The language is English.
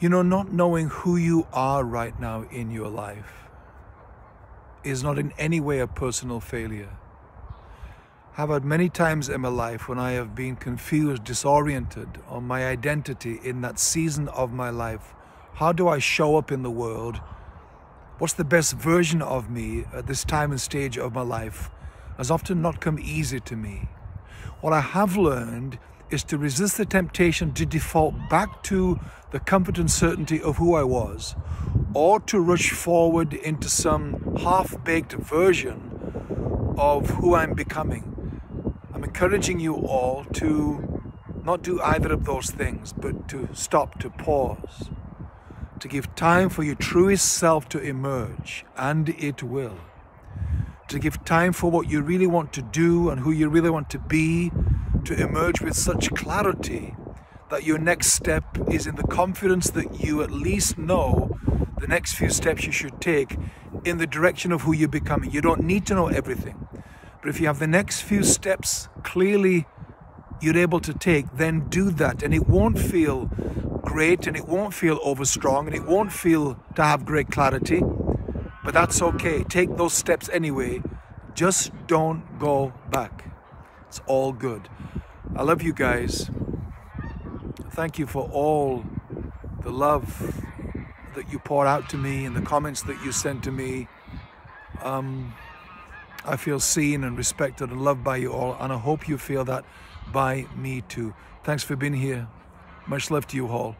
You know, not knowing who you are right now in your life is not in any way a personal failure. I've had many times in my life when I have been confused, disoriented on my identity in that season of my life. How do I show up in the world? What's the best version of me at this time and stage of my life has often not come easy to me. What I have learned is to resist the temptation to default back to the comfort and certainty of who I was, or to rush forward into some half baked version of who I'm becoming. I'm encouraging you all to not do either of those things, but to stop, to pause, to give time for your truest self to emerge, and it will. To give time for what you really want to do and who you really want to be, to emerge with such clarity that your next step is in the confidence that you at least know the next few steps you should take in the direction of who you're becoming. You don't need to know everything. But if you have the next few steps clearly you're able to take, then do that. And it won't feel great and it won't feel overstrong and it won't feel to have great clarity. But that's okay. Take those steps anyway. Just don't go back. It's all good. I love you guys. Thank you for all the love that you pour out to me and the comments that you send to me. Um, I feel seen and respected and loved by you all, and I hope you feel that by me too. Thanks for being here. Much love to you all.